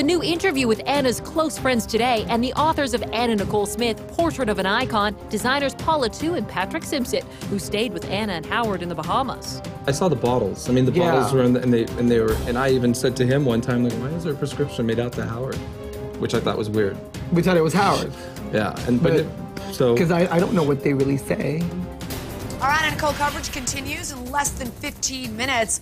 The new interview with Anna's close friends today and the authors of Anna Nicole Smith, Portrait of an Icon, designers Pol' Atteu and Patrik Simpson, who stayed with Anna and Howard in the Bahamas. I saw the bottles. I mean, the Yeah. bottles were in the, and they and they were and I even said to him one time, like, why is there a prescription made out to Howard? Which I thought was weird. We thought it was Howard. Yeah, and but, But- so Because I, I don't know what they really say. Our Anna Nicole coverage continues in less than 15 minutes.